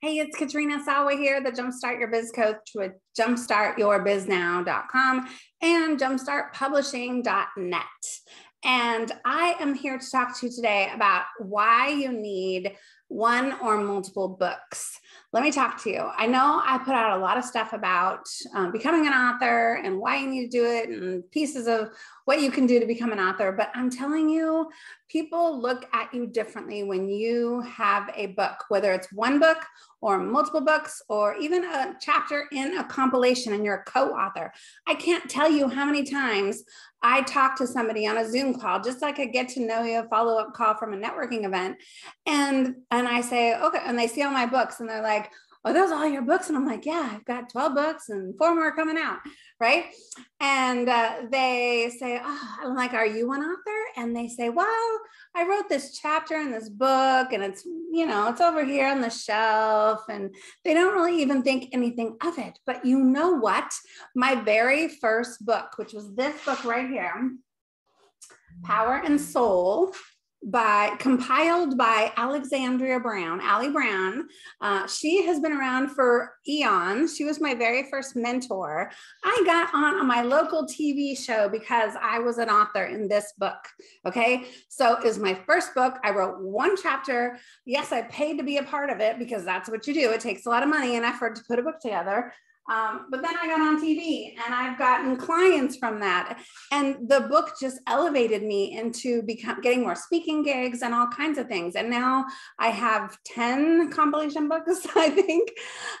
Hey, it's Katrina Sawa here, the Jumpstart Your Biz Coach with jumpstartyourbiznow.com and jumpstartpublishing.net. And I am here to talk to you today about why you need one or multiple books. Let me talk to you. I know I put out a lot of stuff about um, becoming an author and why you need to do it and pieces of what you can do to become an author, but I'm telling you, people look at you differently when you have a book, whether it's one book or multiple books or even a chapter in a compilation and you're a co-author. I can't tell you how many times I talk to somebody on a Zoom call, just like a get to know you follow-up call from a networking event. And and I say, okay, and they see all my books and they're like, oh, those all your books? And I'm like, yeah, I've got 12 books and four more coming out. Right. And uh, they say, oh, I'm like, are you an author? And they say, well, I wrote this chapter in this book and it's, you know, it's over here on the shelf. And they don't really even think anything of it. But you know what? My very first book, which was this book right here, Power and Soul by compiled by Alexandria Brown, Ali Brown. Uh, she has been around for eons. She was my very first mentor. I got on, my local TV show because I was an author in this book. Okay, so was my first book. I wrote one chapter. Yes, I paid to be a part of it because that's what you do. It takes a lot of money and effort to put a book together. Um, but then I got on TV and I've gotten clients from that. And the book just elevated me into become, getting more speaking gigs and all kinds of things. And now I have 10 compilation books, I think.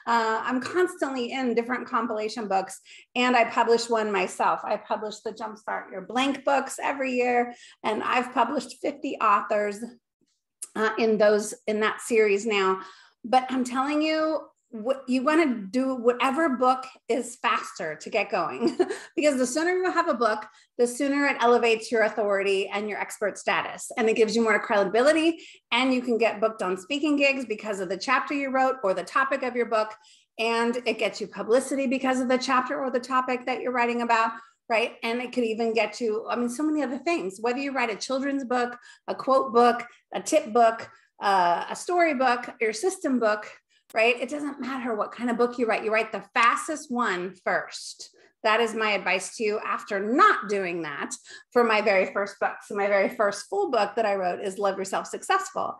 Uh, I'm constantly in different compilation books and I publish one myself. I publish the Jumpstart Your Blank books every year. And I've published 50 authors uh, in those in that series now. But I'm telling you, what you want to do whatever book is faster to get going. Because the sooner you have a book the sooner it elevates your authority and your expert status. And it gives you more credibility and you can get booked on speaking gigs because of the chapter you wrote or the topic of your book. And it gets you publicity because of the chapter or the topic that you're writing about right? And it could even get you i mean so many other things. Whether you write a children's book a quote book a tip book uh, a storybook your system book right? It doesn't matter what kind of book you write, you write the fastest one first. That is my advice to you after not doing that for my very first book. So, my very first full book that I wrote is Love Yourself Successful.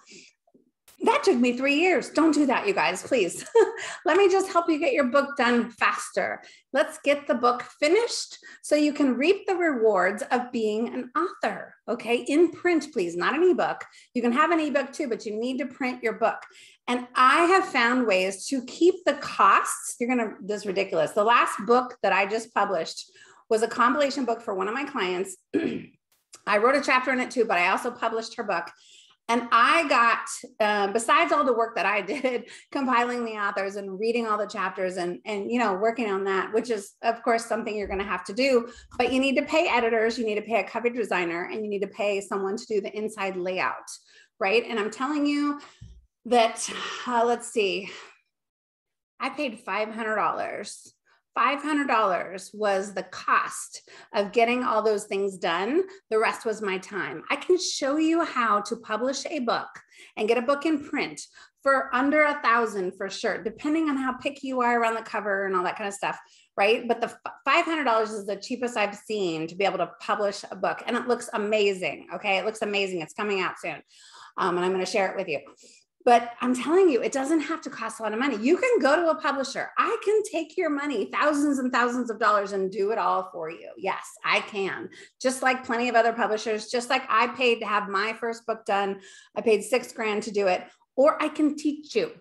That took me three years. Don't do that, you guys, please. Let me just help you get your book done faster. Let's get the book finished so you can reap the rewards of being an author. Okay, in print, please, not an ebook. You can have an ebook too, but you need to print your book. And I have found ways to keep the costs. You're going to, this is ridiculous. The last book that I just published was a compilation book for one of my clients. I wrote a chapter in it too, but I also published her book. And I got, uh, besides all the work that I did, compiling the authors and reading all the chapters and, and, you know, working on that, which is, of course, something you're going to have to do. But you need to pay editors, you need to pay a cover designer, and you need to pay someone to do the inside layout, right? And I'm telling you, that, uh, let's see, I paid $500. $500 was the cost of getting all those things done. The rest was my time. I can show you how to publish a book and get a book in print for under a thousand for sure, depending on how picky you are around the cover and all that kind of stuff, right? But the $500 is the cheapest I've seen to be able to publish a book, and it looks amazing. Okay, it looks amazing. It's coming out soon, um, and I'm going to share it with you. But I'm telling you, it doesn't have to cost a lot of money. You can go to a publisher. I can take your money, thousands and thousands of dollars, and do it all for you. Yes, I can. Just like plenty of other publishers, just like I paid to have my first book done, I paid six grand to do it, or I can teach you.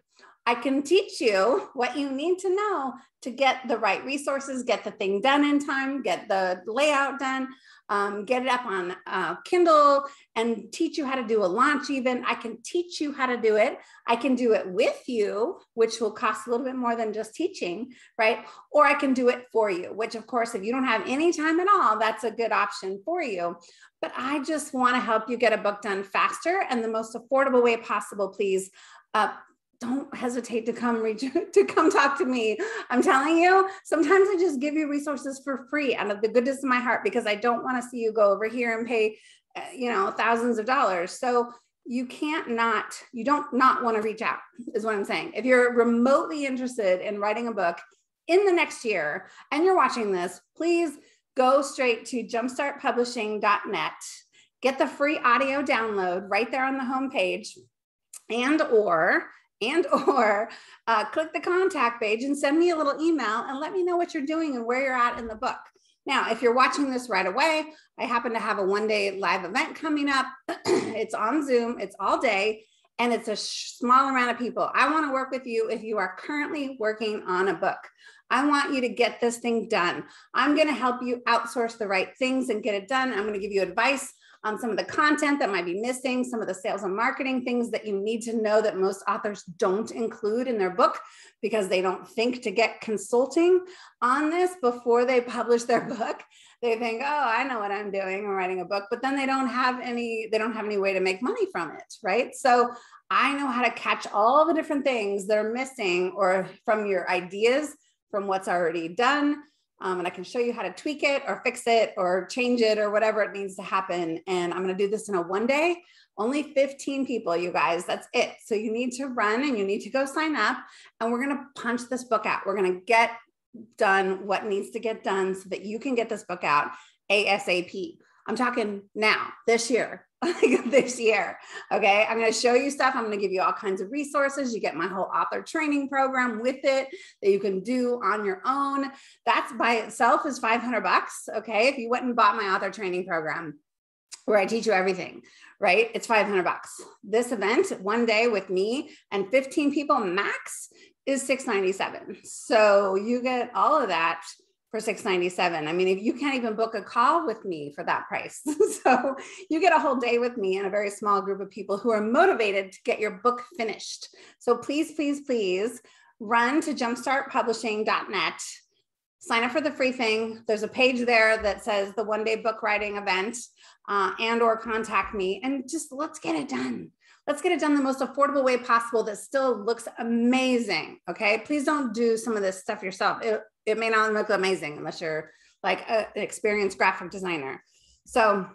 I can teach you what you need to know to get the right resources, get the thing done in time, get the layout done um, get it up on uh, Kindle and teach you how to do a launch even. I can teach you how to do it. I can do it with you, which will cost a little bit more than just teaching, right? Or I can do it for you, which of course, if you don't have any time at all, that's a good option for you. But I just want to help you get a book done faster and the most affordable way possible, please. Uh, don't hesitate to come reach to come talk to me i'm telling you sometimes i just give you resources for free out of the goodness of my heart because i don't want to see you go over here and pay uh, you know thousands of dollars so you can't not, you don't not want to reach out, is what I'm saying. If you're remotely interested in writing a book in the next year and you're watching this, please go straight to jumpstartpublishing.net, get the free audio download right there on the homepage, and or and or uh, click the contact page and send me a little email and let me know what you're doing and where you're at in the book. Now, if you're watching this right away, I happen to have a one day live event coming up. it's on Zoom, it's all day, and it's a small amount of people. I want to work with you if you are currently working on a book. I want you to get this thing done. I'm going to help you outsource the right things and get it done. I'm going to give you advice on some of the content that might be missing, some of the sales and marketing things that you need to know that most authors don't include in their book because they don't think to get consulting on this before they publish their book. They think, "Oh, I know what I'm doing. I'm writing a book," but then they don't have any they don't have any way to make money from it, right? So, I know how to catch all the different things that are missing or from your ideas from what's already done um, and I can show you how to tweak it or fix it or change it or whatever it needs to happen. And I'm going to do this in a one day, only 15 people, you guys. That's it. So you need to run and you need to go sign up. And we're going to punch this book out. We're going to get done what needs to get done so that you can get this book out ASAP. I'm talking now, this year, this year. Okay. I'm going to show you stuff. I'm going to give you all kinds of resources. You get my whole author training program with it that you can do on your own. That's by itself is 500 bucks. Okay. If you went and bought my author training program where I teach you everything, right? It's 500 bucks. This event, one day with me and 15 people max is 697. So you get all of that for 697 i mean if you can't even book a call with me for that price. So you get a whole day with me and a very small group of people who are motivated to get your book finished. So please please please run to jumpstartpublishing.net sign up for the free thing. There's a page there that says the one day book writing event uh, and or contact me. And just let's get it done. Let's get it done the most affordable way possible that still looks amazing okay? Please don't do some of this stuff yourself. It, it may not look amazing unless you're like a, an experienced graphic designer. So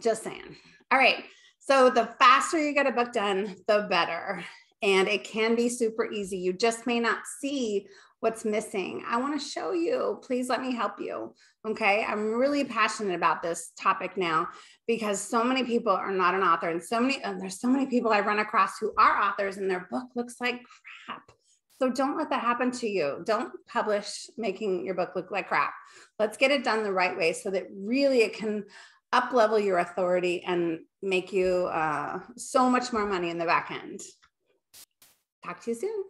just saying. All right. So the faster you get a book done, the better. And it can be super easy. You just may not see what's missing. I want to show you. Please let me help you. Okay. I'm really passionate about this topic now because so many people are not an author and so many, and there's so many people I run across who are authors and their book looks like crap. So don't let that happen to you. Don't publish making your book look like crap. Let's get it done the right way so that really it can up level your authority and make you uh, so much more money in the back end. Talk to you soon.